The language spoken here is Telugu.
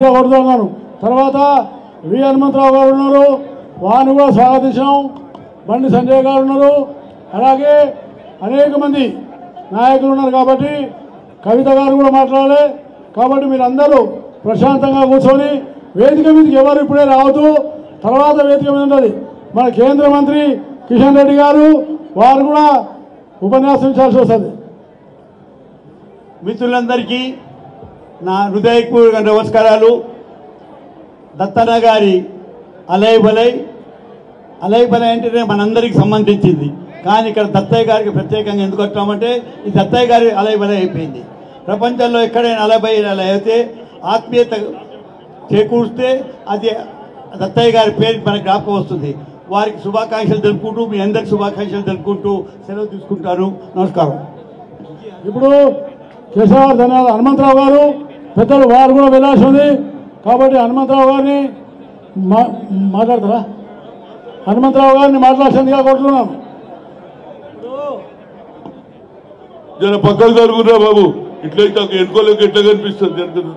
కొడుతున్నాను తర్వాత వి హనుమంతరావు గారు ఉన్నారు. వారిని కూడా స్వాగతించాం బండి సంజయ్ గారు ఉన్నారు. అలాగే అనేక మంది నాయకులు ఉన్నారు కాబట్టి కవిత గారు కూడా మాట్లాడాలి. కాబట్టి మీరందరూ ప్రశాంతంగా కూర్చొని వేదిక మీదకి ఎవరు ఇప్పుడే రావద్దు. తర్వాత వేదిక మీద ఉంటుంది మన కేంద్ర మంత్రి కిషన్ రెడ్డి గారు వారు కూడా ఉపన్యాసం ఇచ్చాల్సి వస్తుంది. మిత్రులందరికీ నా హృదయపూర్వక నమస్కారాలు. దత్తన గారి అలైబలై అలైబలై అలై బలై అంటేనే మనందరికి సంబంధించింది. కానీ ఇక్కడ దత్తయ్య గారికి ప్రత్యేకంగా ఎందుకు వచ్చామంటే ఈ దత్తయ్య గారి అలైబలై అయిపోయింది. ప్రపంచంలో ఎక్కడైనా అలబై అలా అయితే ఆత్మీయత చేకూరిస్తే అది దత్తయ్య గారి పేరు మన జ్ఞాపకం వస్తుంది. వారికి శుభాకాంక్షలు తెలుపుకుంటూ మీ అందరికి శుభాకాంక్షలు తెలుపుకుంటూ సెలవు తీసుకుంటారు. నమస్కారం. ఇప్పుడు కేశవ ధన్యవాదాలు. హనుమంతరావు గారు పెద్దలు వారు కూడా వెళ్ళాల్సి ఉంది. కాబట్టి హనుమంతరావు గారిని మాట్లాడతారా? హనుమంతరావు గారిని మాట్లాడుతుందిగా కోరుతున్నాను జర పక్కకు జరుగుతున్నా బాబు. ఇట్లయితే ఎన్నుకోలేక ఎట్లా కనిపిస్తుంది? జరుగుతుంది.